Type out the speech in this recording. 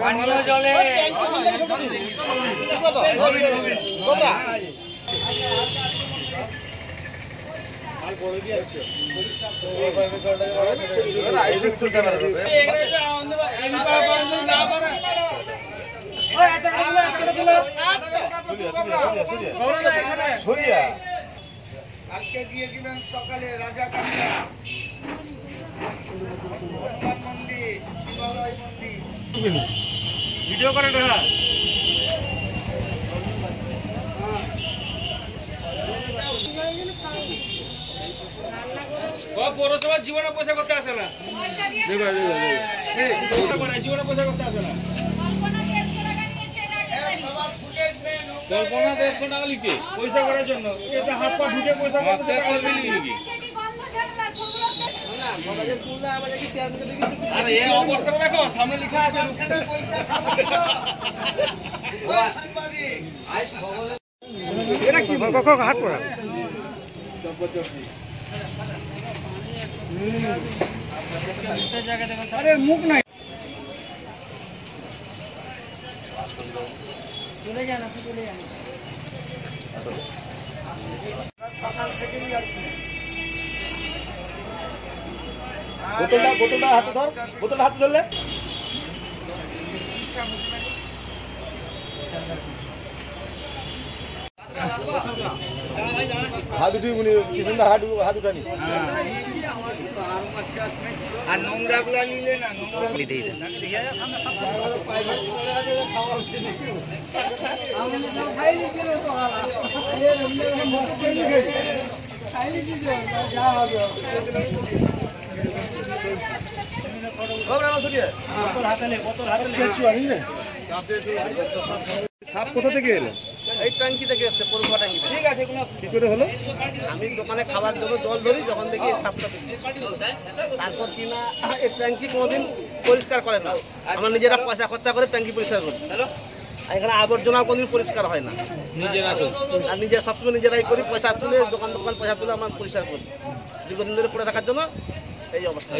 পানীয় জলে কালকে দিয়ে সকালে রাজা ভিডিও করে দেখা পৌরসভার জীবনে পয়সা করতে আসে না। জীবনে পয়সা করতে আসে না। কল্পনা দেড়শো টাকা লিখে পয়সা করার জন্য। হাত পা ঢুকে পয়সা করতে নাকি আরে এই অবস্থাটা দেখো সামনে লেখা আছে পয়সা খাবে। তো। ওই সাংবাদিক। এটা কি? কখন হাত পড়া। আরে মুখ নাই। বোতলটা বোতলটা হাতে ধর বোতলটা হাতে ধরলে। হাত উঠি উনি কি সুন্দর হাত হাত উঠানি। আর নোংরা গুলা নিলে না নোংরা সাপ কোথা থেকে এলো? এই ট্যাঙ্কি থেকে এসছে পৌরসভা ট্যাঙ্কি ঠিক আছে কি করে হলো? আমি দোকানে খাবার জন্য জল ধরি যখন দেখি সাপটা তারপর কি না এই ট্যাঙ্কি কোনোদিন পরিষ্কার করে না। আমরা নিজেরা পয়সা খরচা করে ট্যাঙ্কি পরিষ্কার করি। আর এখানে আবর্জনা কোনোদিন পরিষ্কার হয় না। নিজেরা আর নিজে সবসময় নিজেরাই করি পয়সা তুলে দোকান দোকান পয়সা তুলে আমরা পরিষ্কার করি। দীর্ঘদিন ধরে পড়ে থাকার জন্য এই অবস্থা।